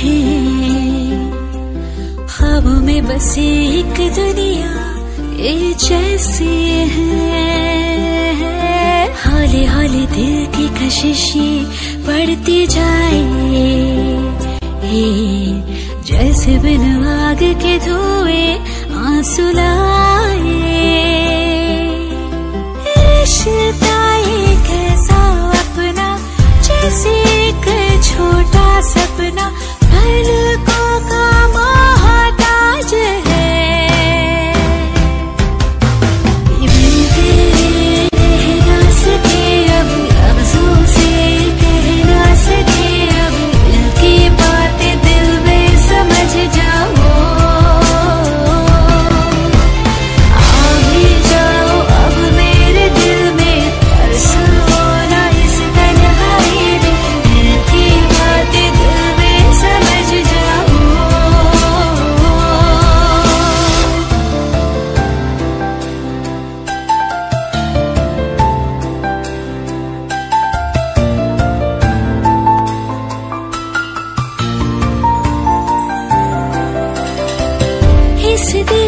हैं। में बसी एक दुनिया, ये जैसी है। हौले हौले दिल की कशिश पड़ती जाए ये जैसे बिन आग के धुए आँसू लाए इस दिल